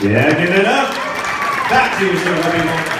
Yeah, give it up. That team is going to be